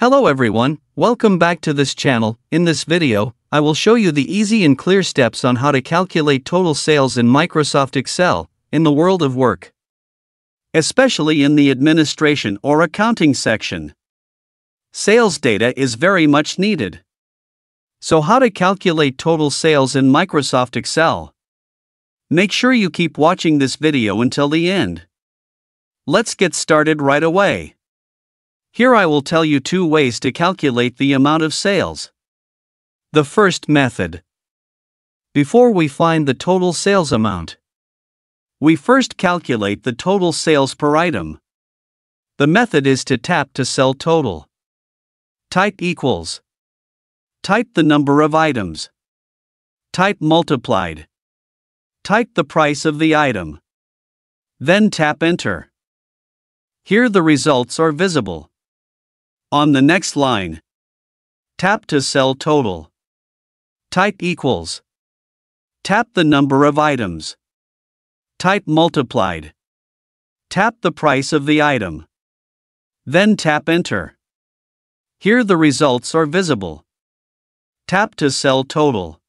Hello everyone, welcome back to this channel. In this video, I will show you the easy and clear steps on how to calculate total sales in Microsoft Excel, in the world of work. Especially in the administration or accounting section. Sales data is very much needed. So how to calculate total sales in Microsoft Excel? Make sure you keep watching this video until the end. Let's get started right away. Here I will tell you two ways to calculate the amount of sales. The first method. Before we find the total sales amount, we first calculate the total sales per item. The method is to tap to cell total. Type equals. Type the number of items. Type multiplied. Type the price of the item. Then tap enter. Here the results are visible. On the next line, tap to cell total. Type equals. Tap the number of items. Type multiplied. Tap the price of the item. Then tap enter. Here the results are visible. Tap to cell total.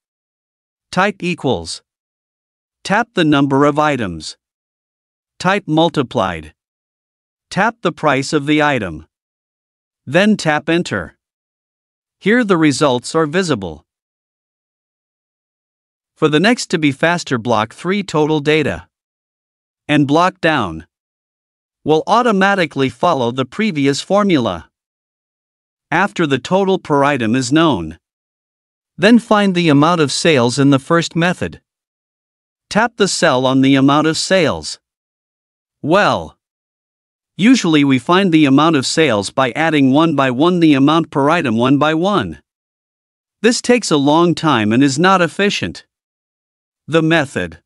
Type equals. Tap the number of items. Type multiplied. Tap the price of the item. Then tap Enter. Here the results are visible. For the next to be faster block 3 total data. And block down will automatically follow the previous formula. After the total per item is known. Then find the amount of sales in the first method. Tap the cell on the amount of sales. Well, Usually we find the amount of sales by adding one by one the amount per item one by one. This takes a long time and is not efficient. The method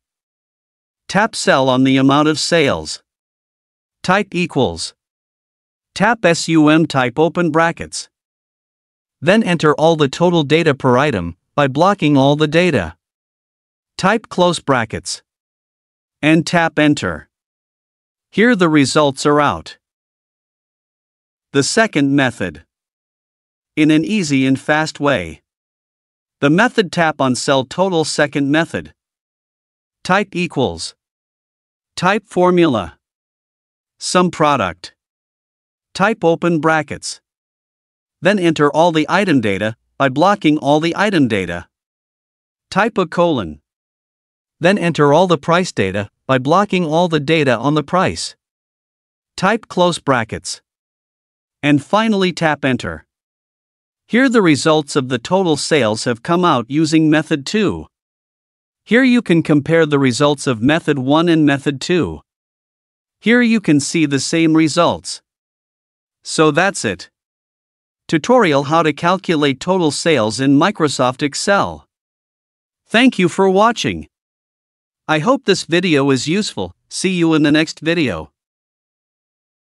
Tap cell on the amount of sales. Type equals. Tap SUM type open brackets. Then enter all the total data per item by blocking all the data. Type close brackets. And tap enter. Here the results are out. The second method. In an easy and fast way. The method tap on cell total second method. Type equals. Type formula. SUMPRODUCT. Type open brackets. Then enter all the item data by blocking all the item data. Type a colon. Then enter all the price data by blocking all the data on the price. Type close brackets. And finally tap enter. Here the results of the total sales have come out using method 2. Here you can compare the results of method 1 and method 2. Here you can see the same results. So that's it. Tutorial how to calculate total sales in Microsoft Excel. Thank you for watching. I hope this video is useful, see you in the next video.